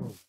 Oh.